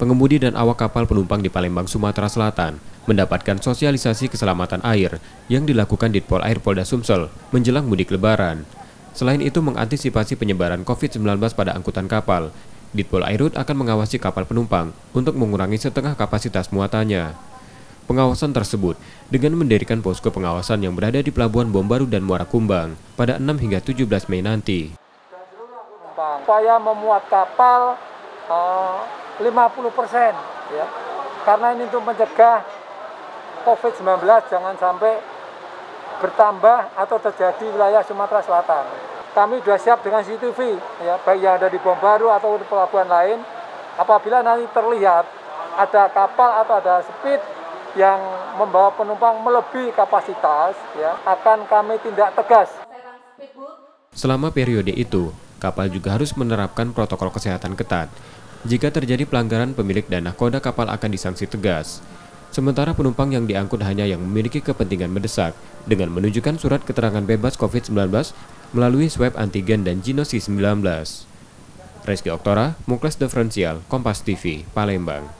pengemudi dan awak kapal penumpang di Palembang, Sumatera Selatan mendapatkan sosialisasi keselamatan air yang dilakukan Ditpol Air Polda Sumsel menjelang mudik lebaran. Selain itu mengantisipasi penyebaran COVID-19 pada angkutan kapal, Ditpol Airut akan mengawasi kapal penumpang untuk mengurangi setengah kapasitas muatannya. Pengawasan tersebut dengan mendirikan posko pengawasan yang berada di Pelabuhan Bombaru dan Muara Kumbang pada 6 hingga 17 Mei nanti. Supaya memuat kapal uh, 50 persen, ya. karena ini untuk mencegah COVID-19 jangan sampai bertambah atau terjadi wilayah Sumatera Selatan. Kami sudah siap dengan CCTV, ya, baik yang ada di Bombaru atau di pelabuhan lain. Apabila nanti terlihat ada kapal atau ada speed yang membawa penumpang melebihi kapasitas, ya, akan kami tindak tegas. Selama periode itu, kapal juga harus menerapkan protokol kesehatan ketat. Jika terjadi pelanggaran, pemilik dan nahkoda kapal akan disanksi tegas. Sementara penumpang yang diangkut hanya yang memiliki kepentingan mendesak dengan menunjukkan surat keterangan bebas COVID-19 melalui swab antigen dan genosis 19. Reski Oktora, Muklas Diferensial, Kompas TV, Palembang.